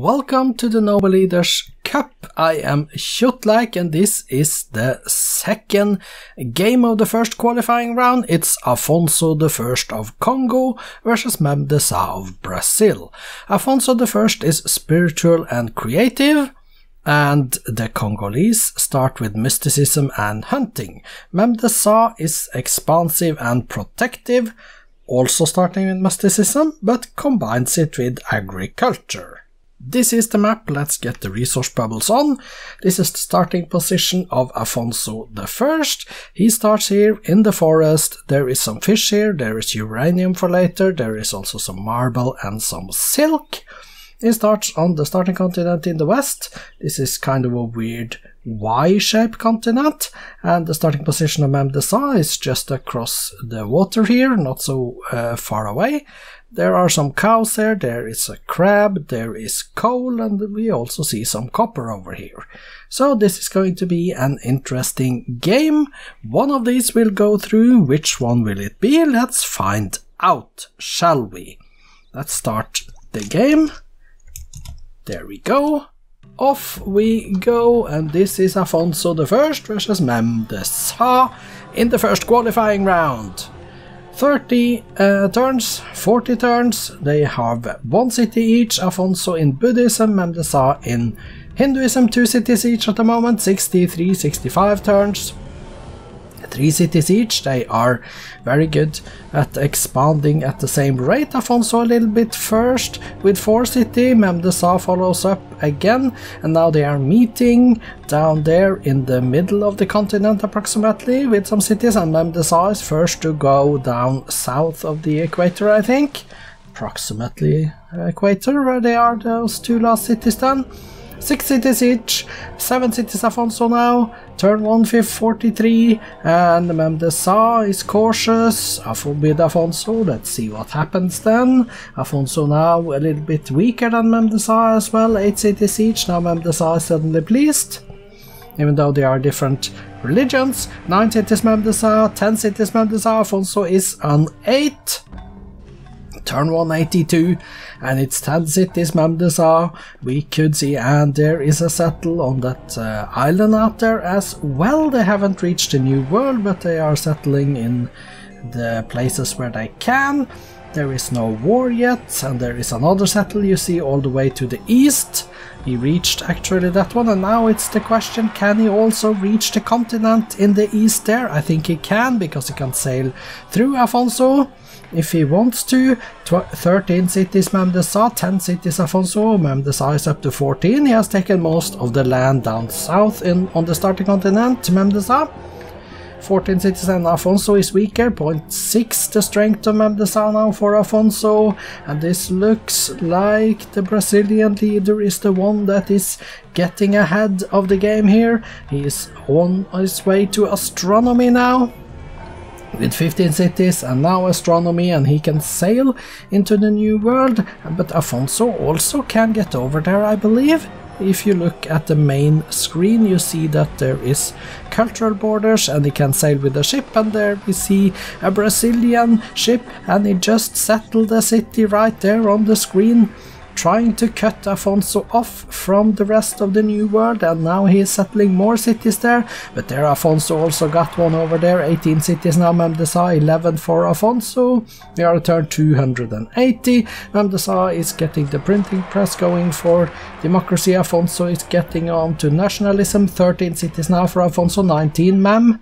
Welcome to the Noble Leaders Cup. I am Kjotleik and this is the second game of the first qualifying round. It's Afonso I of Congo versus Mem de Sa of Brazil. Afonso I is spiritual and creative. And the Congolese start with mysticism and hunting. Mem de Sa is expansive and protective, also starting with mysticism, but combines it with agriculture. This is the map, let's get the resource bubbles on. This is the starting position of Afonso I. He starts here in the forest, there is some fish here, there is uranium for later, there is also some marble and some silk. He starts on the starting continent in the west. This is kind of a weird Y-shaped continent, and the starting position of Mem de Sa is just across the water here, not so uh, far away. There are some cows there, there is a crab, there is coal, and we also see some copper over here. So this is going to be an interesting game. One of these will go through. Which one will it be? Let's find out, shall we? Let's start the game. There we go. Off we go, and this is Afonso I versus Mem de Sa in the first qualifying round. 30 uh, turns, 40 turns. They have one city each. Afonso in Buddhism, Memdesa in Hinduism, two cities each at the moment. 63, 65 turns three cities each. They are very good at expanding at the same rate. Afonso a little bit first with four city. Mem de Sa follows up again and now they are meeting down there in the middle of the continent approximately with some cities and Mem de Sa is first to go down south of the equator I think. Approximately equator where they are those two last cities then. Six cities each, seven cities Afonso now, turn 1 5 43, and Mem de Sa is cautious, with Afonso, let's see what happens then. Afonso now a little bit weaker than Mem de Sa as well, 8 cities each, now Mem de Sa is suddenly pleased. Even though they are different religions, 9 cities Mem de Sa, 10 cities Mem de Sa, Afonso is on 8 turn 182 and it's 10 cities Mem de Sa we could see and there is a settle on that uh, island out there as well. They haven't reached the new world but they are settling in the places where they can. There is no war yet and there is another settle you see all the way to the east. He reached actually that one and now it's the question can he also reach the continent in the east there? I think he can because he can sail through Afonso if he wants to. 13 cities Mem de Sa, 10 cities Afonso, Mem de Sa is up to 14. He has taken most of the land down south in on the starting continent, Mem de Sa. 14 cities and Afonso is weaker, 0.6 the strength of Mem de Sa now for Afonso, and this looks like the Brazilian leader is the one that is getting ahead of the game here. He is on his way to astronomy now with 15 cities and now astronomy and he can sail into the new world. But Afonso also can get over there I believe. If you look at the main screen you see that there is cultural borders and he can sail with a ship and there we see a Brazilian ship and he just settled the city right there on the screen trying to cut Afonso off from the rest of the New World, and now he is settling more cities there. But there, Afonso also got one over there 18 cities now, Mem de Sa, 11 for Afonso. We are at 280. Mem de Sa is getting the printing press going for democracy. Afonso is getting on to nationalism, 13 cities now for Afonso, 19 Mem.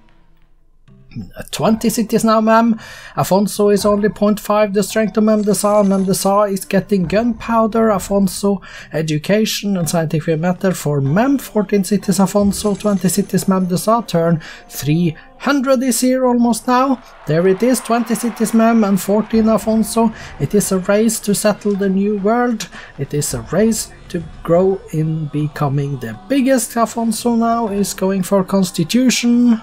20 cities now, ma'am. Afonso is only 0.5 the strength of Mem de Sa. Memdesa is getting gunpowder. Afonso, education and scientific matter for Mem. 14 cities Afonso, 20 cities Mem de Sa. Turn 300 is here almost now. There it is, 20 cities Mem and 14 Afonso. It is a race to settle the new world. It is a race to grow in becoming the biggest. Afonso now is going for constitution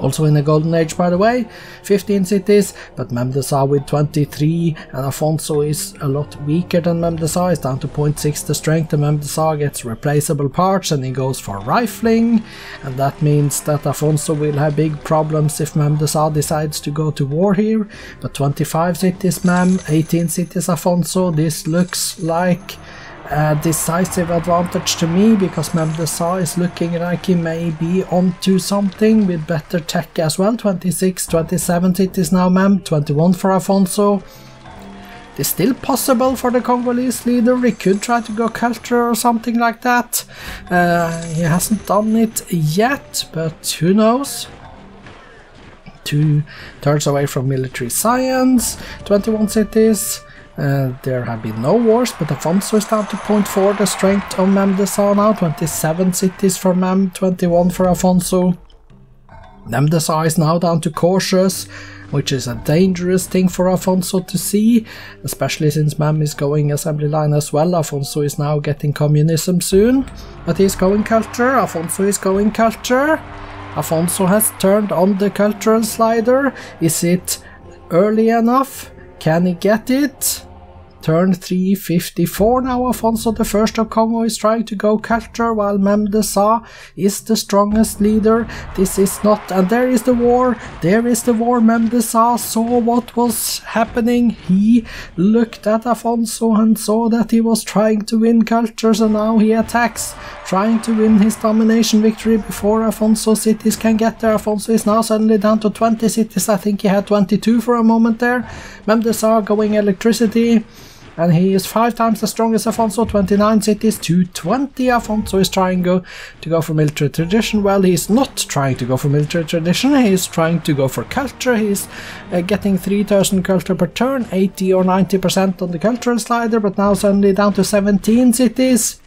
also in the Golden Age by the way, 15 cities, but Mem de Sa with 23 and Afonso is a lot weaker than Mem de Sa, is down to 0.6 the strength and Mem de Sa gets replaceable parts and he goes for rifling. And that means that Afonso will have big problems if Mem de Sa decides to go to war here, but 25 cities Mem, 18 cities Afonso, this looks like a decisive advantage to me because Memdesar is looking like he may be onto something with better tech as well. 26, 27 it is now Mem, 21 for Afonso. It's still possible for the Congolese leader. He could try to go culture or something like that. Uh, he hasn't done it yet, but who knows? Two thirds away from military science, 21 cities. Uh, there have been no wars, but Afonso is down to 0.4 the strength of Memdesar now. 27 cities for Mem, 21 for Afonso. Memdesar is now down to cautious, which is a dangerous thing for Afonso to see, especially since Mem is going assembly line as well. Afonso is now getting communism soon, but he's going culture. Afonso is going culture. Afonso has turned on the cultural slider. Is it early enough? Can he get it? Turn 354 now Afonso the First of Congo is trying to go capture while Mem de Memdesar is the strongest leader. This is not and there is the war. There is the war. Mem de Memdesar saw what was happening. He looked at Afonso and saw that he was trying to win cultures and now he attacks, trying to win his domination victory before Afonso cities can get there. Afonso is now suddenly down to 20 cities. I think he had 22 for a moment there. Mem de Memdesar going electricity and he is five times as strong as Afonso, 29 cities to 20. Afonso is trying go, to go for military tradition. Well, he's not trying to go for military tradition, he's trying to go for culture. He's uh, getting 3000 culture per turn, 80 or 90% on the cultural slider, but now suddenly down to 17 cities.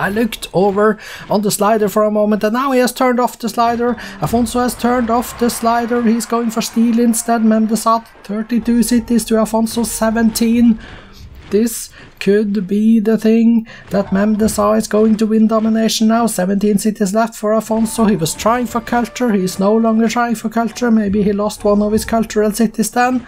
I looked over on the slider for a moment and now he has turned off the slider. Afonso has turned off the slider. He's going for steel instead. Memdesat 32 cities to Afonso 17. This could be the thing that Memdesar is going to win domination now. 17 cities left for Afonso. He was trying for culture. He's no longer trying for culture. Maybe he lost one of his cultural cities then.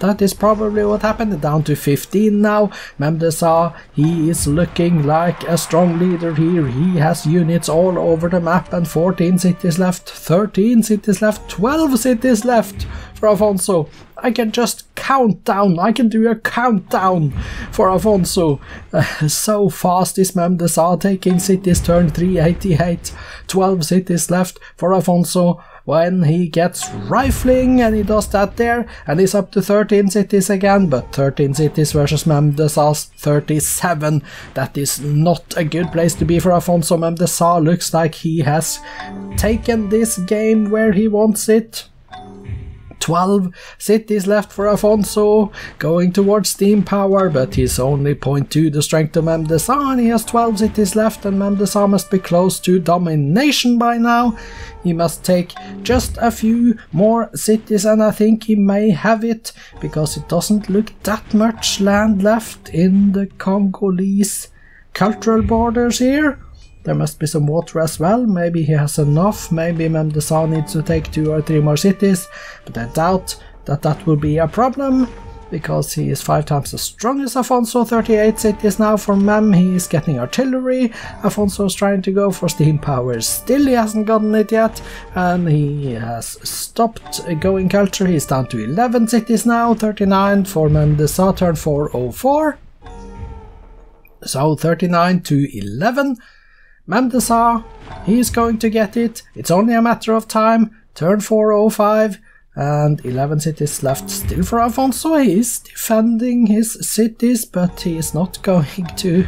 That is probably what happened. Down to 15 now. Memdesar, he is looking like a strong leader here. He has units all over the map and 14 cities left, 13 cities left, 12 cities left for Afonso. I can just count down. I can do a countdown for Afonso. Uh, so fast is Memdesar taking cities turn 388. 12 cities left for Afonso when he gets rifling and he does that there and he's up to 13 cities again but 13 cities versus Memdesar's 37 that is not a good place to be for Afonso Memdesar looks like he has taken this game where he wants it 12 cities left for Afonso, going towards steam power, but he's only 0.2 the strength of Memdesar, and he has 12 cities left, and Memdesar must be close to domination by now. He must take just a few more cities, and I think he may have it, because it doesn't look that much land left in the Congolese cultural borders here. There must be some water as well, maybe he has enough, maybe Memdesar needs to take two or three more cities, but I doubt that that will be a problem, because he is five times as strong as Afonso, 38 cities now for Mem, he is getting artillery, Afonso is trying to go for steam power, still he hasn't gotten it yet, and he has stopped going culture, he's down to 11 cities now, 39 for Memdesar, turn 404. So 39 to 11. Memdesar, he's going to get it. It's only a matter of time. Turn 405 and 11 cities left still for Afonso. He's defending his cities, but he is not going to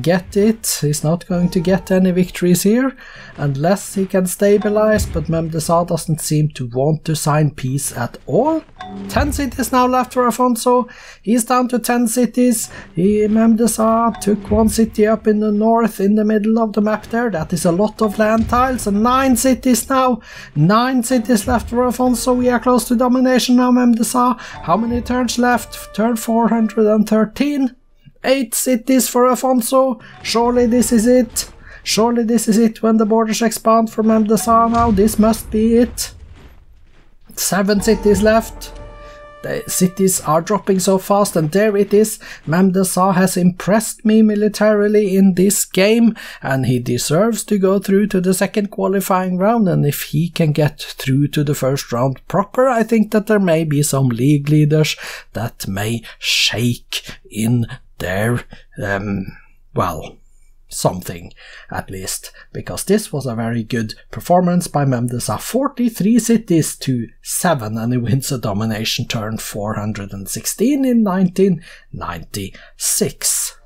get it. He's not going to get any victories here unless he can stabilize, but Memdesar doesn't seem to want to sign peace at all. 10 cities now left for Afonso. He's down to 10 cities. He, Memdesar took one city up in the north in the middle of the map there. That is a lot of land tiles and 9 cities now. 9 cities left for Afonso. We are close to domination now, Memdesar. How many turns left? Turn 413. 8 cities for Afonso. Surely this is it. Surely this is it when the borders expand from now. This must be it. Seven cities left. The cities are dropping so fast, and there it is. Memdesar has impressed me militarily in this game, and he deserves to go through to the second qualifying round. And if he can get through to the first round proper, I think that there may be some league leaders that may shake in their um, well, something at least, because this was a very good performance by Mem de Sa 43 cities to 7 and he wins a domination turn 416 in 1996.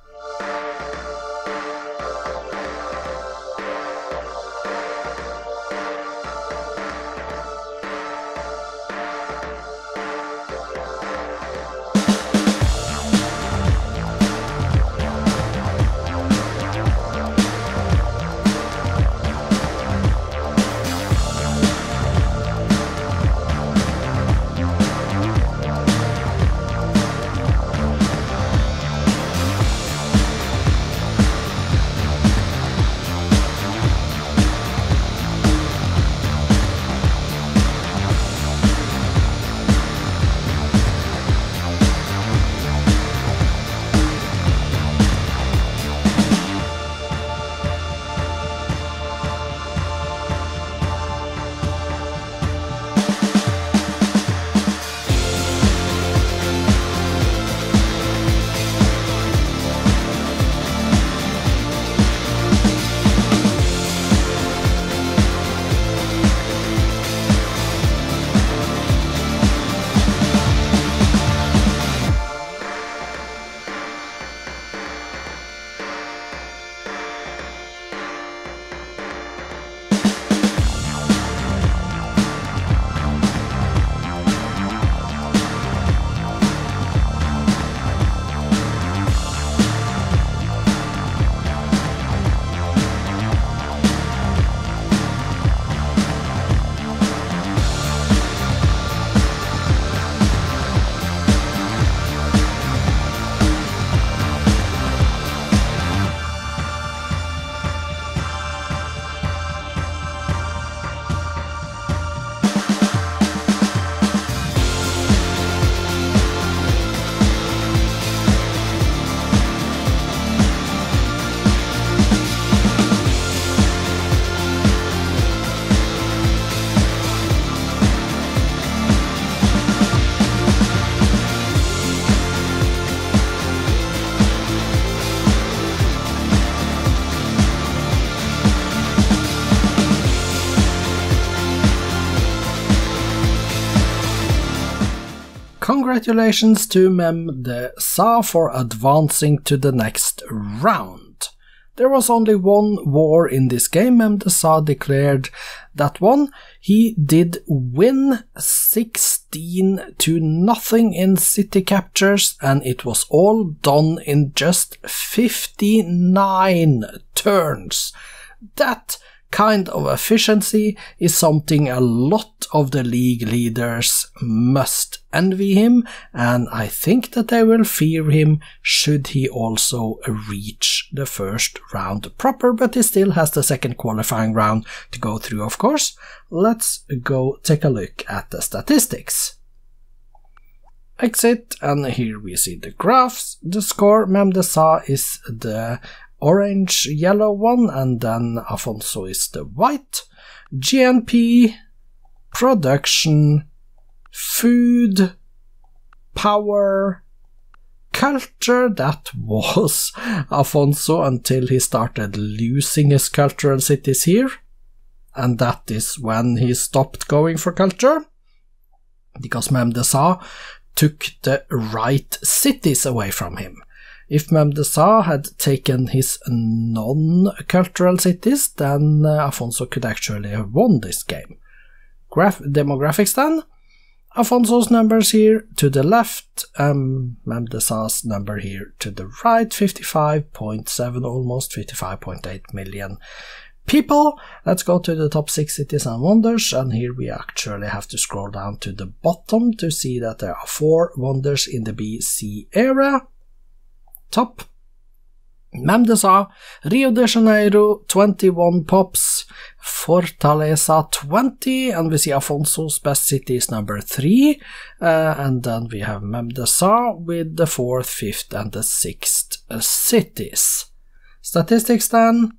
Congratulations to Mem de Sa for advancing to the next round. There was only one war in this game, Mem de Sa declared that one. He did win 16 to nothing in city captures, and it was all done in just 59 turns. That kind of efficiency is something a lot of the league leaders must envy him, and I think that they will fear him should he also reach the first round proper, but he still has the second qualifying round to go through, of course. Let's go take a look at the statistics. Exit, and here we see the graphs. The score, Mem de Sa is the orange yellow one, and then Afonso is the white. GNP, production, food, power, culture, that was Afonso until he started losing his cultural cities here. And that is when he stopped going for culture. Because Mem de Sa took the right cities away from him. If Mem de Sa had taken his non-cultural cities, then uh, Afonso could actually have won this game. Graph demographics then. Afonso's numbers here to the left, um, Mem de Sa's number here to the right, 55.7, almost 55.8 million people. Let's go to the top 6 cities and wonders, and here we actually have to scroll down to the bottom to see that there are 4 wonders in the BC area top. Mem de Sa, Rio de Janeiro 21 pops, Fortaleza 20, and we see Afonso's best city is number 3, uh, and then we have Mem de Sa with the 4th, 5th, and the 6th uh, cities. Statistics then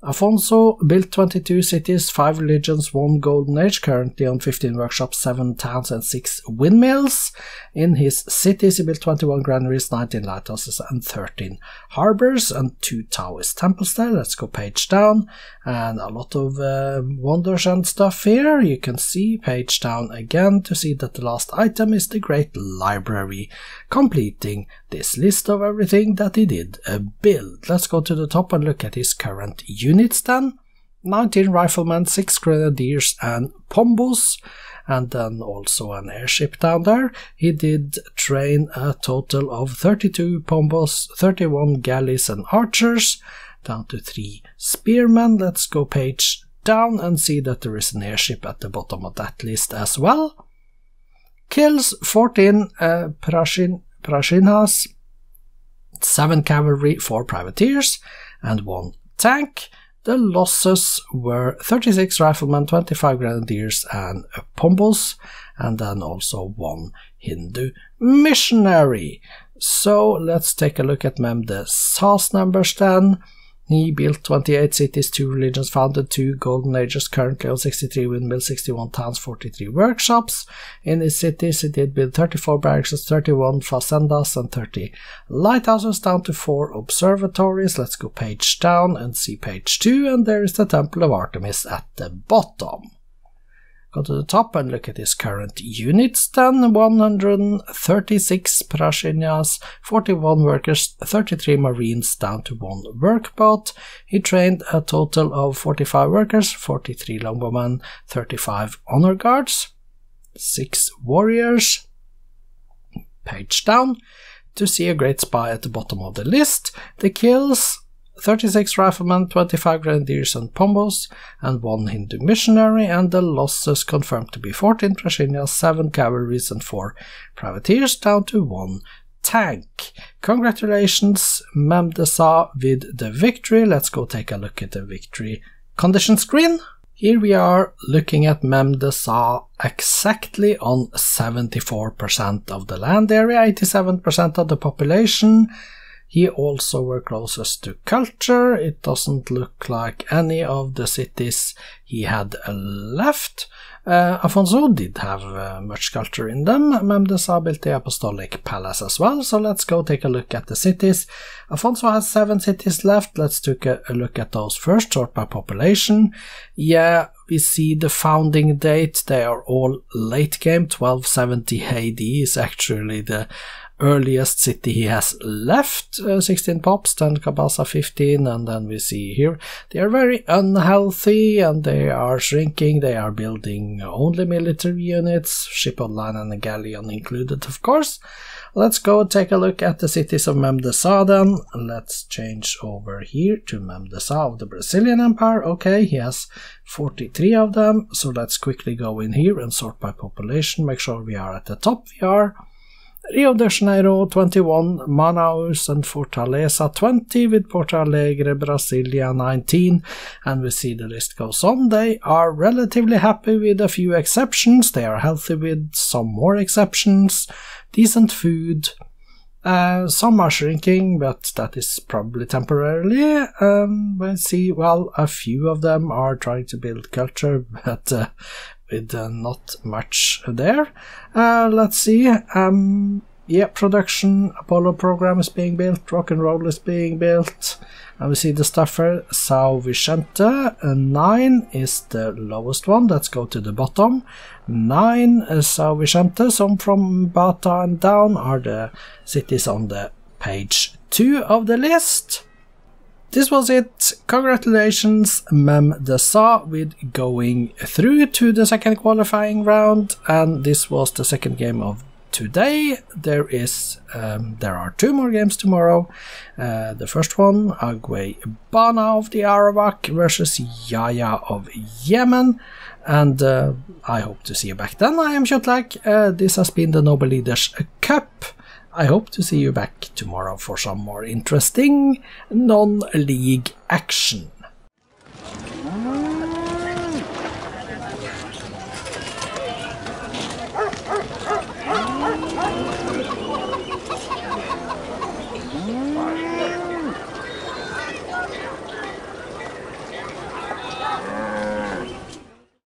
Afonso built 22 cities, 5 religions, 1 golden age, currently on 15 workshops, 7 towns, and 6 windmills. In his cities, he built 21 granaries, 19 lighthouses, and 13 harbors, and 2 Taoist temples there. Let's go page down, and a lot of uh, wonders and stuff here. You can see page down again to see that the last item is the Great Library, completing this list of everything that he did a build. Let's go to the top and look at his current units then. 19 riflemen, 6 grenadiers and pombos, and then also an airship down there. He did train a total of 32 pombos, 31 galleys and archers, down to 3 spearmen. Let's go page down and see that there is an airship at the bottom of that list as well. Kills 14 uh, Prashin, Pracinhas, 7 cavalry, 4 privateers, and 1 tank. The losses were 36 riflemen, 25 grenadiers, and pombos, and then also one Hindu missionary. So let's take a look at Mem de Sa's numbers then. He built 28 cities, 2 religions, founded 2 golden ages, currently on 63 windmills, 61 towns, 43 workshops. In his cities, he did build 34 barracks, 31 facendas, and 30 lighthouses, down to 4 observatories. Let's go page down and see page 2, and there is the Temple of Artemis at the bottom. Go to the top and look at his current units then. 136 Pracinhas, 41 workers, 33 marines down to one workboat. He trained a total of 45 workers, 43 longbowmen, 35 honor guards, 6 warriors. Page down to see a great spy at the bottom of the list. The kills 36 riflemen, 25 grenadiers and pombos, and 1 Hindu missionary, and the losses confirmed to be 14 Pracinhas, 7 cavalries, and 4 privateers, down to 1 tank. Congratulations, Mem de Sa, with the victory. Let's go take a look at the victory condition screen. Here we are looking at Mem de Sa exactly on 74% of the land area, 87% of the population, he also were closest to culture. It doesn't look like any of the cities he had left. Uh, Afonso did have uh, much culture in them. Mem de Sa built the Apostolic Palace as well, so let's go take a look at the cities. Afonso has seven cities left. Let's take a, a look at those first, sort by population. Yeah, we see the founding date. They are all late game. 1270 AD is actually the earliest city he has left, uh, 16 pops, then Kabasa 15, and then we see here they are very unhealthy and they are shrinking. They are building only military units, ship online and a galleon included, of course. Let's go take a look at the cities of Mem de Sa then. Let's change over here to Mem de Sa of the Brazilian Empire. Okay, he has 43 of them, so let's quickly go in here and sort by population. Make sure we are at the top. We are. Rio de Janeiro 21, Manaus and Fortaleza 20, with Porto Alegre, Brasilia 19, and we see the list goes on. They are relatively happy with a few exceptions, they are healthy with some more exceptions, decent food, uh, some are shrinking, but that is probably temporarily. Um, we see, well, a few of them are trying to build culture, but uh, with uh, not much there. Uh, let's see. Um, yeah, production, Apollo program is being built, rock and roll is being built. And we see the stuffer, Sao Vicente. Uh, 9 is the lowest one. Let's go to the bottom. 9 is Sao Vicente. Some from Bata and down are the cities on the page 2 of the list. This was it. Congratulations, Mem Memdesa, with going through to the second qualifying round, and this was the second game of today. There is um, there are two more games tomorrow. Uh, the first one, Agwe Bana of the Arawak versus Yaya of Yemen. And uh, I hope to see you back then. I am Kjotleik. Uh, this has been the Noble Leaders Cup. I hope to see you back tomorrow for some more interesting non-league action.